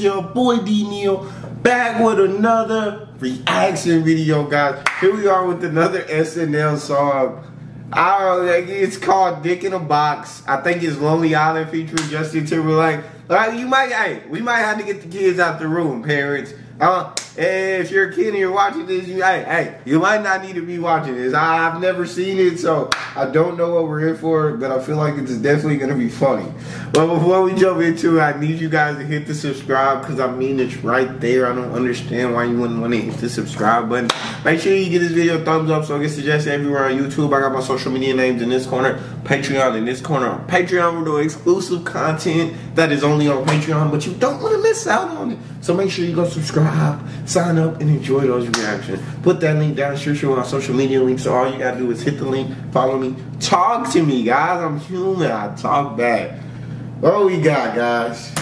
your boy D Neal back with another reaction video, guys. Here we are with another SNL song. I don't know, it's called Dick in a Box. I think it's Lonely Island featuring Justin Timberlake. Like you might, hey, we might have to get the kids out the room, parents. Uh, if you're a kid and you're watching this, you hey, hey, you might not need to be watching this. I, have never seen it, so I don't know what we're in for, but I feel like it's definitely gonna be funny. But before we jump into it, I need you guys to hit the subscribe because I mean it's right there. I don't understand why you wouldn't want to hit the subscribe button. Make sure you give this video a thumbs up so it gets suggested everywhere on YouTube. I got my social media names in this corner, Patreon in this corner. Patreon, we're doing exclusive content that is only on Patreon, but you don't want to miss out on it. So make sure you go subscribe, sign up, and enjoy those reactions. Put that link down, sure sure on social media links. So all you gotta do is hit the link, follow me, talk to me, guys. I'm human. I talk back. What we got, guys?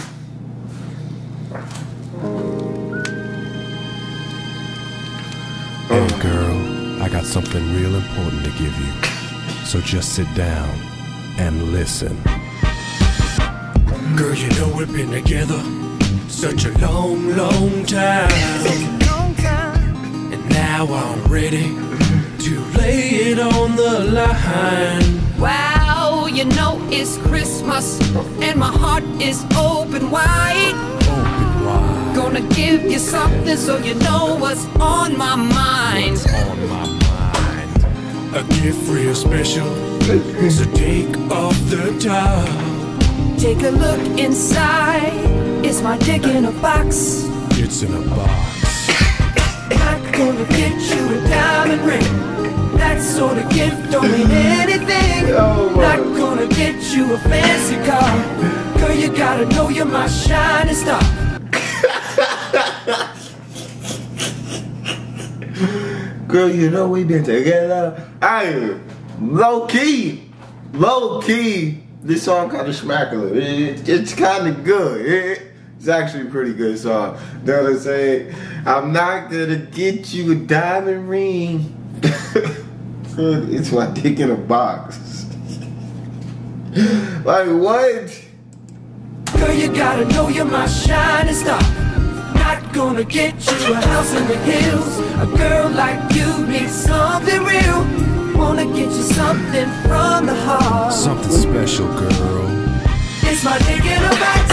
Hey girl, I got something real important to give you. So just sit down and listen. Girl, you know we've been together such a long, long time. And now I'm ready to lay it on the line. Wow, you know it's Christmas and my heart is open wide. Open wide. Gonna give you something so you know what's on my mind. on my mind. A gift real special. So take off the top. Take a look inside. It's my dick in a box. It's in a box. I'm not gonna get you a diamond ring. That sort of gift don't mean anything. Oh. Not gonna get you a fancy car. Girl, you gotta know you're my shining star. Girl, you know we been together. Hey, low key, low key. This song kind of smackler. It, it's kind of good. It, it's actually a pretty good song. Know what I'm? I'm not gonna get you a diamond ring. it's my dick in a box. like what? Girl, you gotta know you're my shining star. Not gonna get you a house in the hills. A girl like you needs something real. Wanna get you something from special, girl. It's my dick in a box.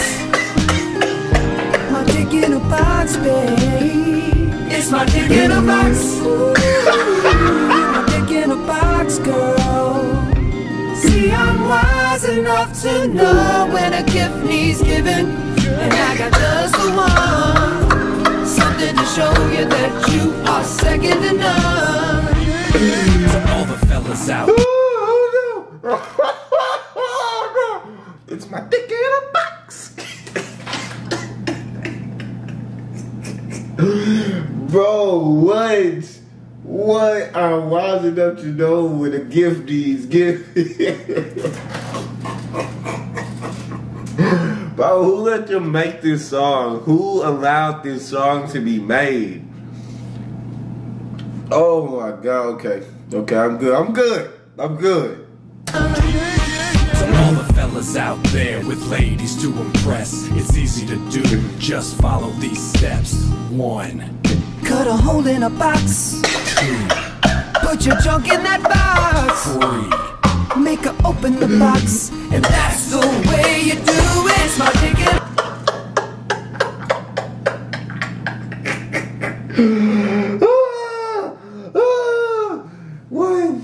My dick in a box, babe. It's my dick in a box. Ooh, my dick in a box, girl. See, I'm wise enough to know when a gift needs giving. And I got just the one. Something to show you that you are second to none. Bro, what? What? I'm wise enough to know when a gift needs gift. Bro, who let them make this song? Who allowed this song to be made? Oh my god, okay. Okay, I'm good. I'm good. I'm good. To all the fellas out there with ladies to impress, it's easy to do. Just follow these steps. One, Cut a hole in a box. Put your junk in that box. Make her open the box. And that's the way you do it. Ah, ah, one.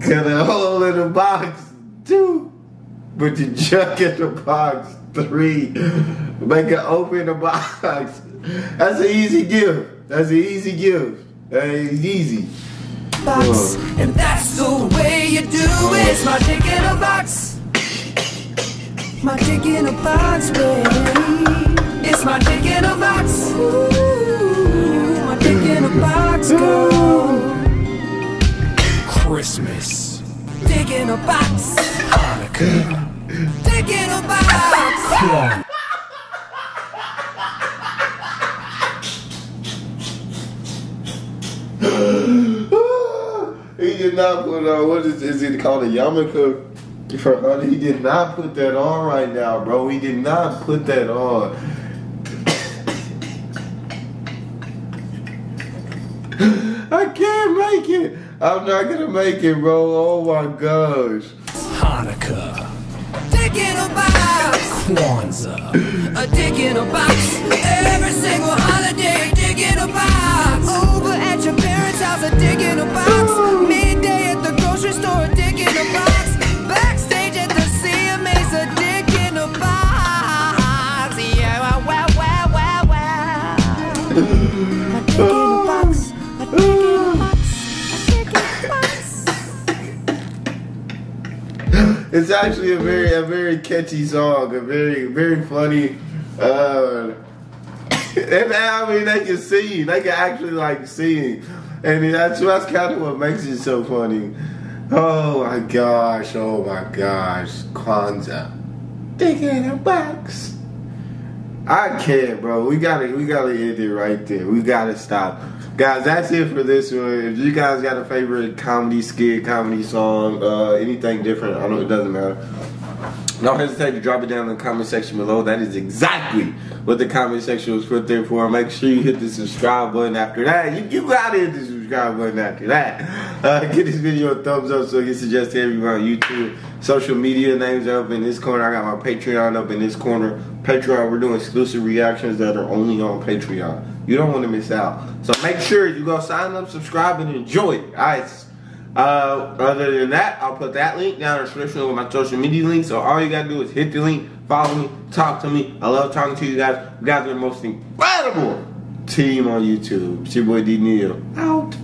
Cut a hole in a box. Two. Put your junk in the box. Three. Make it open the box. That's an easy gift. That's an easy gift. That's easy. box. And that's the way you do it. It's my dick in a box. My dick in a box, baby. It's my dick in a box. Ooh, my dick in a box, girl. Christmas, Dick in a box. Hanukkah, Dick in a box. did not put on. What is is it called a yarmulke? For honey, he did not put that on right now, bro. He did not put that on. I can't make it. I'm not gonna make it, bro. Oh my gosh. Hanukkah. Dick in a box. Kwanzaa. A dick in a box. Every single holiday. It's actually a very a very catchy song, a very very funny. Uh, and I mean, they can sing. They can actually like sing, and that's that's kind of what makes it so funny. Oh my gosh! Oh my gosh! Kwanzaa, dig in a box. I can't, bro. We gotta we gotta end it right there. We gotta stop. Guys, that's it for this one. If you guys got a favorite comedy skit, comedy song, uh, anything different, I know it doesn't matter. Don't hesitate to drop it down in the comment section below. That is exactly what the comment section was put there for. Make sure you hit the subscribe button after that. You, you gotta hit the subscribe button after that. Uh, give this video a thumbs up so it gets suggested to everyone on YouTube. Social media names up in this corner. I got my Patreon up in this corner. Patreon, we're doing exclusive reactions that are only on Patreon. You don't want to miss out. So make sure you go sign up, subscribe, and enjoy it. Alright. Uh, other than that, I'll put that link down in the description with my social media links. So all you gotta do is hit the link, follow me, talk to me. I love talking to you guys. You guys are the most incredible team on YouTube. It's your boy D Neal. Out.